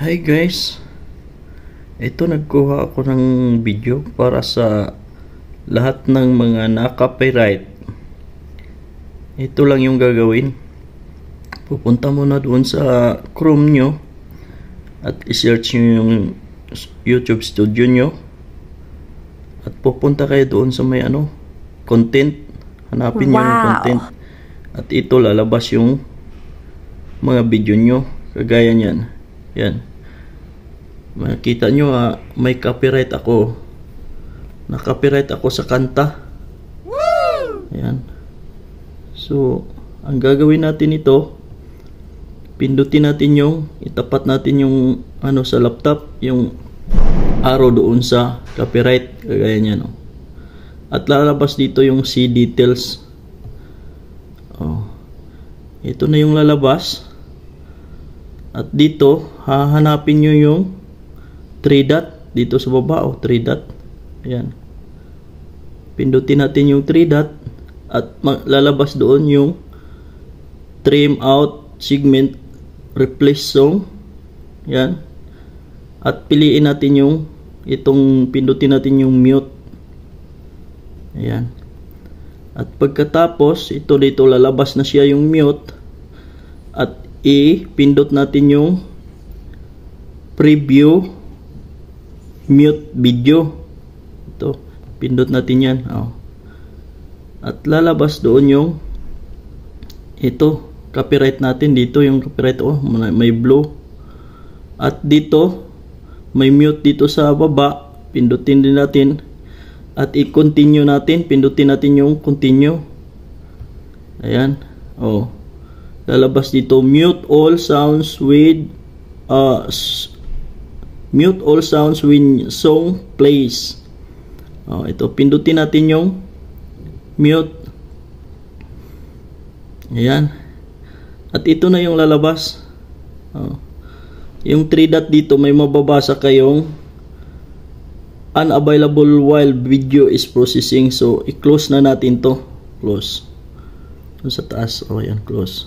Hi guys, ito nagkuha ako ng video para sa lahat ng mga na-copyright. Ito lang yung gagawin. Pupunta muna doon sa Chrome nyo at i-search nyo yung YouTube studio nyo at pupunta kayo doon sa may ano, content. Hanapin nyo yung Wow. content. At ito lalabas yung mga video nyo. Kagaya niyan. Yan. Makita nyo ah, may copyright ako. Na-copyright ako sa kanta. Ayan. So, ang gagawin natin ito, pindutin natin yung, itapat natin yung ano sa laptop, yung arrow doon sa copyright. Kagaya niyan. Oh. At lalabas dito yung see details. Oh. Ito na yung lalabas. At dito, hahanapin nyo yung 3 dot dito sa baba o 3 dot. Ayan. Pindutin natin yung 3 dot at lalabas doon yung trim out segment replace song. Ayan. At piliin natin yung itong pindutin natin yung mute. Ayan. At pagkatapos, ito dito lalabas na siya yung mute. At i-pindot natin yung preview mute video. Ito, pindot natin yan. Oh. At lalabas doon yung ito, copyright natin dito yung copyright oh, may blue. At dito may mute dito sa baba, pindutin din natin at i-continue natin, pindutin natin yung continue. Ayan. Oh. Lalabas dito mute all sounds with uh, mute all sounds when song plays. Oh, ito pindutin natin yung mute. Ayan. At ito na yung lalabas. Oh. Yung 3 dot dito may mababasa kayong unavailable while video is processing. So, i-close na natin to. Close. Doon sa taas. Oh, yan. Close.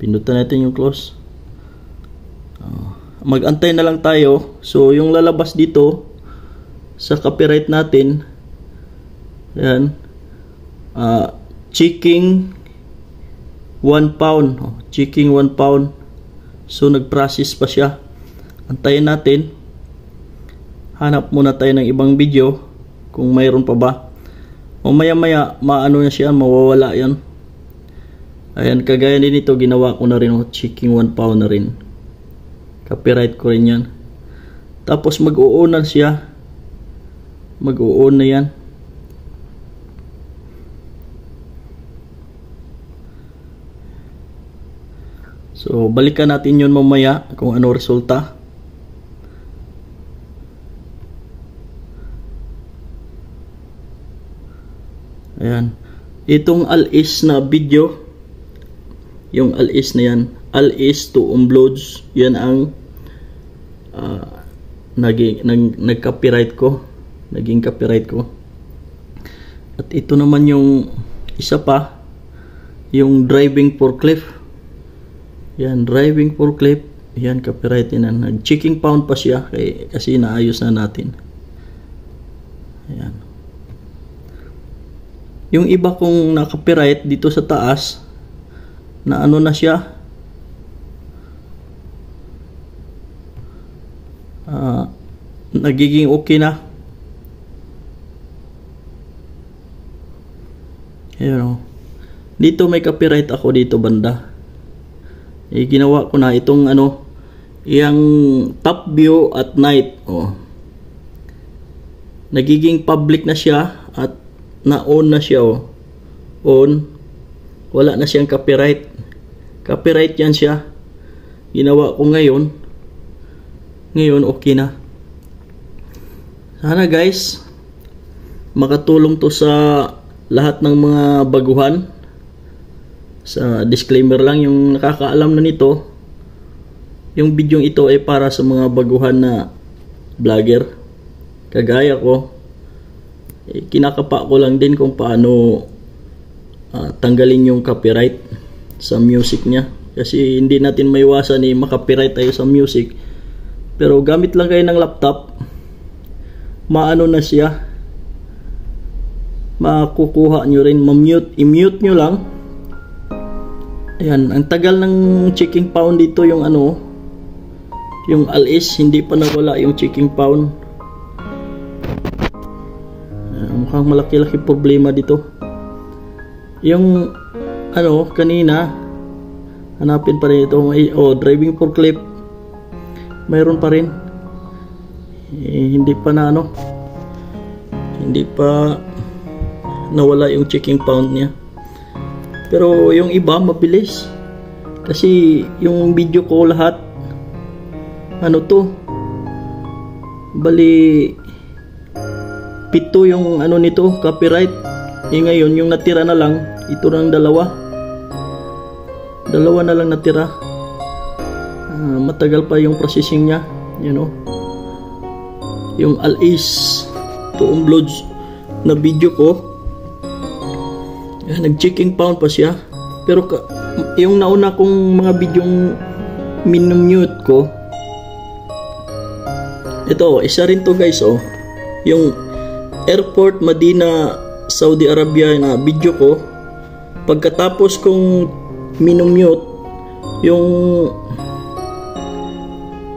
Pindutan natin yung close. Mag-antay na lang tayo. So, yung lalabas dito sa copyright natin, yan, uh, checking 1 pound. Checking 1 pound. So, nag-process pa siya. Antayin natin hanap muna tayo ng ibang video kung mayroon pa ba o maya maya maano na siya mawawala yan ayan kagaya din ito ginawa ko na rin oh, checking 1 pound na rin copyright ko rin yan. Tapos mag-o-on na siya. Mag-o-on na yan. So balikan natin yun mamaya kung ano resulta. Ayan. Itong alis na video, yung alis na yan, alis to uploads, yan ang uh, naging, nag, nag-copyright ko. Naging copyright ko. At ito naman yung isa pa, yung driving forklift. Yan, driving forklift. Yan, copyright yan. Nag-checking pound pa siya kay, kasi naayos na natin. Ayan. Yung iba kong na-copyright dito sa taas, na ano na siya, nagiging okay na. Ayan o. Dito may copyright ako dito banda. Eh, ginawa ko na itong ano, yung top view at night. Oh. Nagiging public na siya at na-on na siya oh. On. Wala na siyang copyright. Copyright yan siya. Ginawa ko ngayon. Ngayon okay na. Sana guys, makatulong to sa lahat ng mga baguhan. Sa disclaimer lang yung nakakaalam na nito. Yung video ito ay para sa mga baguhan na vlogger. Kagaya ko eh, kinakapa ko lang din kung paano ah, tanggalin yung copyright sa music niya. kasi hindi natin maiwasan eh makapiright tayo sa music pero gamit lang kayo ng laptop maano na siya? Makukuha nyo rin. Mamute. I-mute nyo lang. Ayan. Ang tagal ng checking pound dito yung ano yung alis. Hindi pa nawala yung checking pound. Uh, mukhang malaki-laki problema dito. Yung ano kanina hanapin pa rin ito oh driving forklift. Mayroon pa rin eh, hindi pa na ano. Hindi pa nawala yung checking pound niya. Pero yung iba mabilis. Kasi yung video ko lahat ano to? Bali pito yung ano nito copyright. Eh ngayon yung natira na lang ito ng dalawa. Dalawa na lang natira. Uh, matagal pa yung processing niya you know yung alis to uploads na video ko yan, nag-checking pound pa siya. Pero yung nauna kong mga bidyong minumute ko, ito, isa rin to guys, oh. Yung Airport Medina, Saudi Arabia na video ko, pagkatapos kong minumute, yung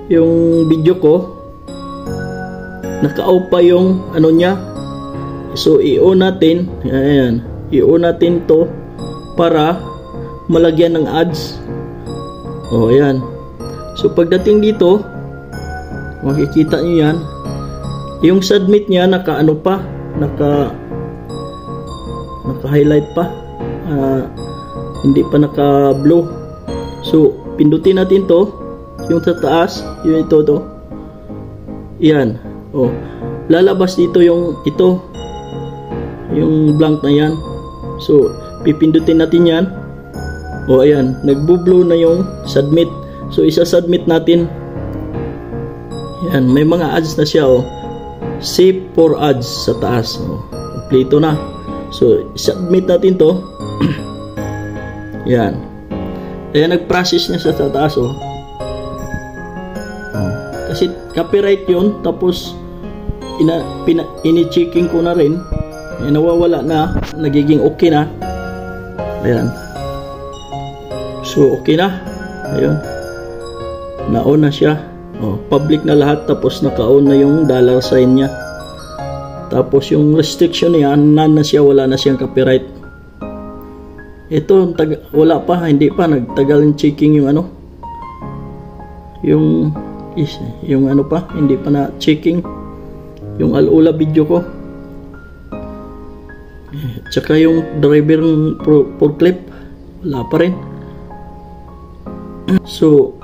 yung video ko, naka-off pa yung ano niya. So, i-on natin. Ayan. I-on natin to para malagyan ng ads. Oh, ayan. So pagdating dito makikita nyo yan. Yung submit niya naka ano pa? Naka naka highlight pa? Uh, hindi pa naka blue so pindutin natin to. Yung sa taas yung ito to. Yan oh lalabas dito yung ito yung blank na yan So, pipindutin natin yan. O ayan, nagbo-blow na yung submit. So, isa-submit natin. Yan, may mga ads na siya oh. Save for ads sa taas. Oh. Kompleto na. So, submit natin to. yan. Ayan, nag-process niya sa taas oh. oh. Kasi copyright yun. Tapos, ina, pina, ini-checking ko na rin. Eh, nawawala na. Nagiging okay na. Ayan. So okay na. Ayun. Na-on na siya. Oh, public na lahat. Tapos naka-on na yung dollar sign niya. Tapos yung restriction niya nan na siya wala na siyang copyright. Ito tag wala pa. Hindi pa. Nagtagal ng checking yung ano. Yung is, yung ano pa. Hindi pa na checking yung alula video ko Tsaka yung driver ng forklift, wala pa rin. So,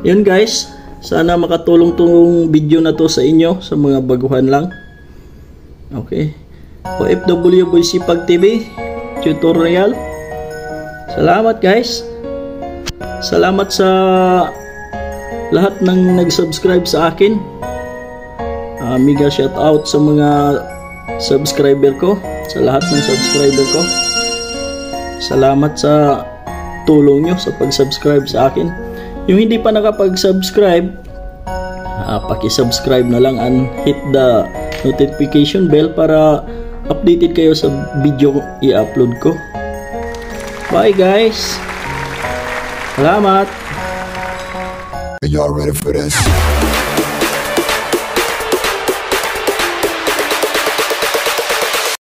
yun guys. Sana makatulong tong video na to sa inyo, sa mga baguhan lang. Okay. OFW Boy Sipag TV, tutorial. Salamat guys. Salamat sa lahat ng nag-subscribe sa akin. Uh, mega shout out sa mga subscriber ko sa lahat ng subscriber ko. Salamat sa tulong nyo sa pag-subscribe sa akin. Yung hindi pa nakapag-subscribe, uh, paki-subscribe na lang and hit the notification bell para updated kayo sa video i-upload ko. Bye guys! Salamat! Are y'all ready for this?